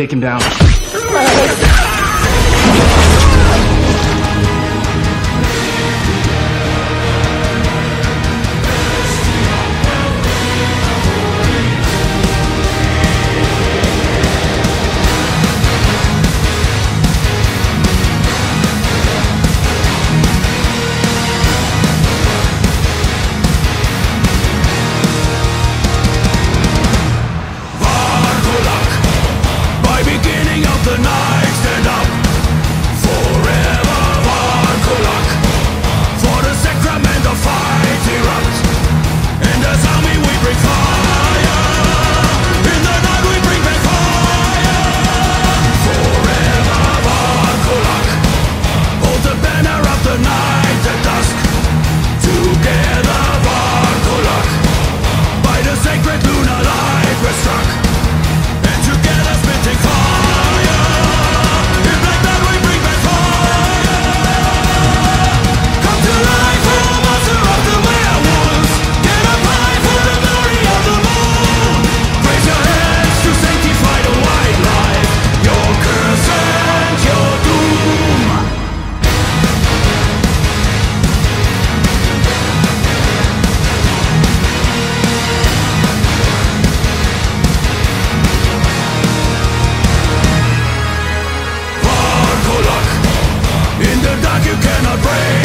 Take him down. the brain